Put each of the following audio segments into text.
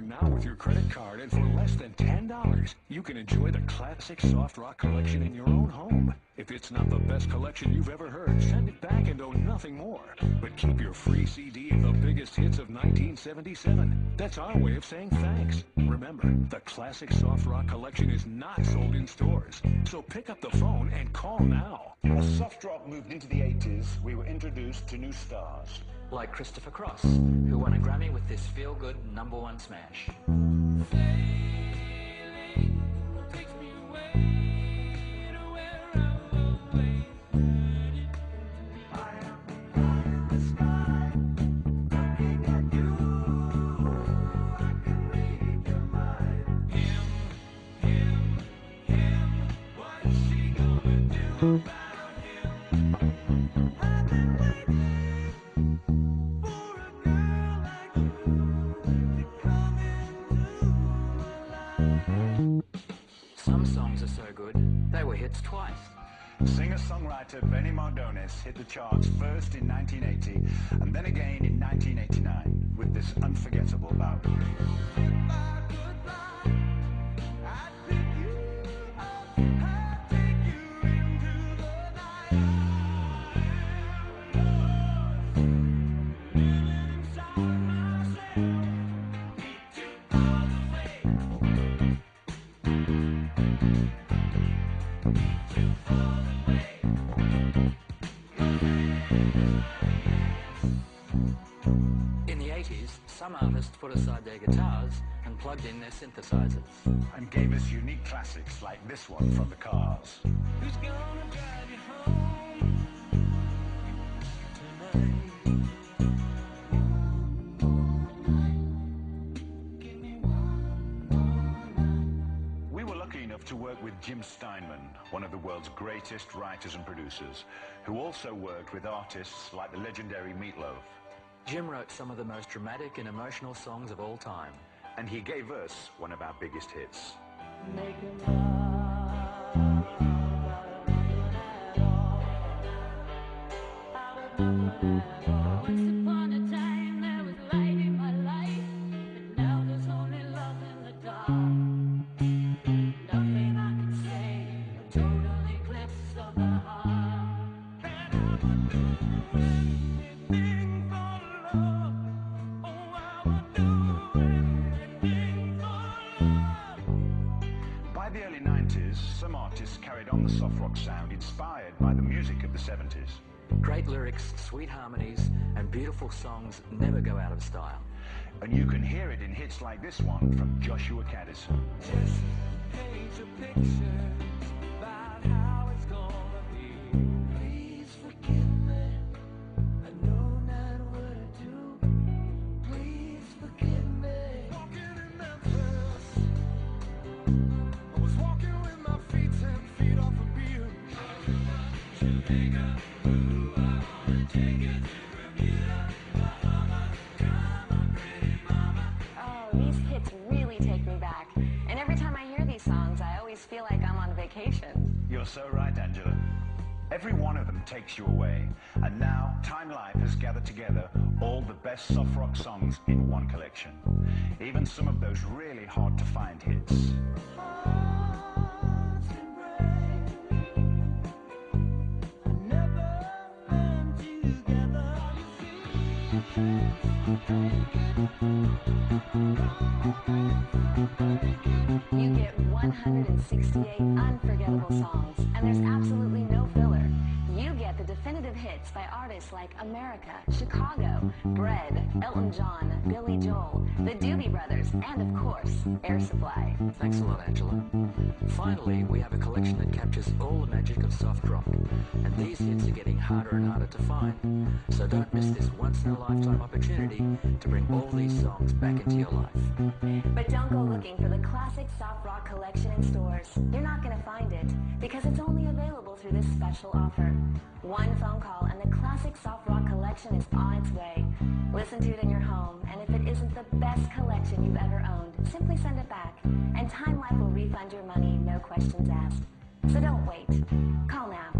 Order now with your credit card, and for less than $10, you can enjoy the classic soft rock collection in your own home. If it's not the best collection you've ever heard, send it back and owe nothing more. But keep your free CD of the biggest hits of 1977. That's our way of saying thanks. Remember, the classic soft rock collection is not sold in stores. So pick up the phone and call now. As soft rock moved into the 80s, we were introduced to new stars. Like Christopher Cross, who won a Grammy with this feel-good number one smash. Some songs are so good, they were hits twice. Singer-songwriter Benny Mardones hit the charts first in 1980 and then again in 1989 with this unforgettable ballad. Some artists put aside their guitars and plugged in their synthesizers. and gave us unique classics like this one from the Cars. Who's gonna drive you home tonight? Give me one more night. We were lucky enough to work with Jim Steinman, one of the world's greatest writers and producers, who also worked with artists like the legendary Meatloaf. Jim wrote some of the most dramatic and emotional songs of all time. And he gave us one of our biggest hits. Once upon a time 90s, some artists carried on the soft rock sound inspired by the music of the 70s. Great lyrics, sweet harmonies, and beautiful songs never go out of style. And you can hear it in hits like this one from Joshua Kadison. You're so right, Angela. Every one of them takes you away. And now, Time Life has gathered together all the best soft rock songs in one collection. Even some of those really hard to find hits. Together. You 168 unforgettable songs, and there's absolutely no filler. You get the definitive hits by artists like America, Chicago, Bread, Elton John, Billy Joel, the Doobie Brothers, and of course, Air Supply. Thanks a lot, Angela. Finally, we have a collection that captures all the magic of soft rock. And these hits are getting harder and harder to find. So don't miss this once-in-a-lifetime opportunity to bring all these songs back into your life. But don't go looking for the classic soft rock collection in stores. You're not going to find it because it's only available through this special offer. One phone call and the classic soft rock collection is on its way. Listen to it in your home, and if it isn't the best collection you've ever owned, simply send it back, and Time Life will refund your money, no questions asked. So don't wait. Call now.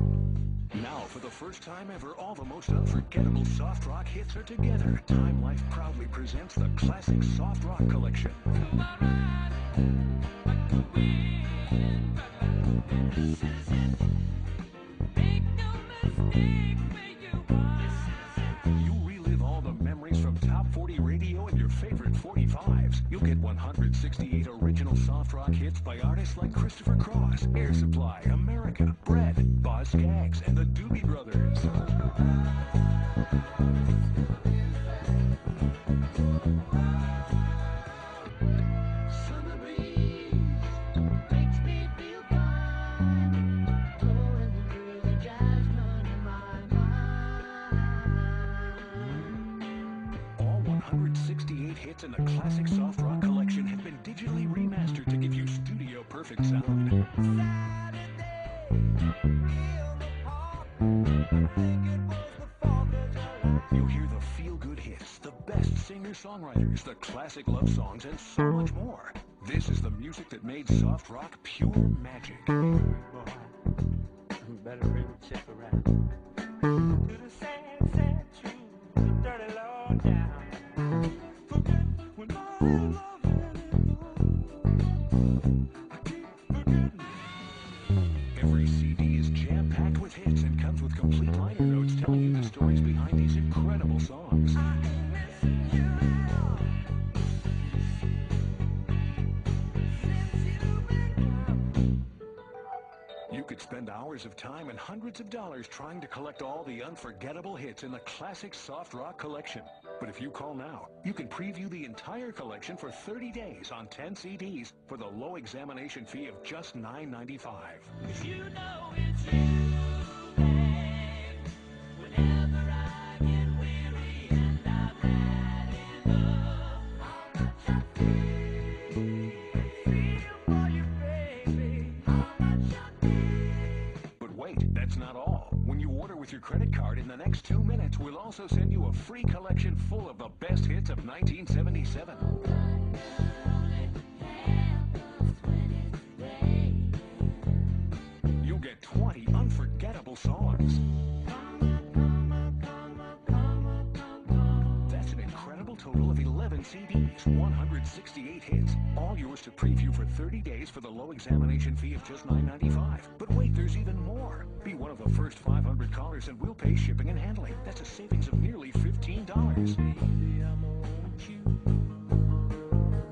Now, for the first time ever, all the most unforgettable soft rock hits are together. Time Life proudly presents the Classic Soft Rock Collection. You relive all the memories from top 40 radio and your favorite 45s. You'll get 168 original soft rock hits by artists like Christopher Cross, Air Supply, America, Bread, and the Doobie Brothers. Makes me feel hear the feel-good hits, the best singer-songwriters, the classic love songs, and so much more. This is the music that made soft rock pure magic. Better bring the check around. Complete liner notes telling you the stories behind these incredible songs. You could spend hours of time and hundreds of dollars trying to collect all the unforgettable hits in the Classic Soft Rock Collection. But if you call now, you can preview the entire collection for 30 days on 10 CDs for the low examination fee of just $9.95. You know that's not all. When you order with your credit card in the next two minutes, we'll also send you a free collection full of the best hits of 1977. You'll get 20 unforgettable songs. CDs, 168 hits, all yours to preview for 30 days for the low examination fee of just $9.95. But wait, there's even more. Be one of the first 500 callers and we'll pay shipping and handling. That's a savings of nearly $15. Baby, I'ma want you.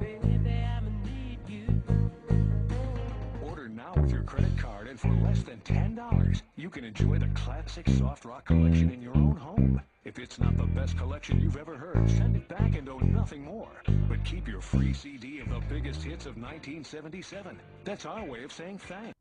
Baby, I'ma need you. Order now with your credit card, and for less than $10, you can enjoy the classic soft rock collection in your own home. If it's not the best collection you've ever heard, send it back and owe nothing more. But keep your free CD of the biggest hits of 1977. That's our way of saying thanks.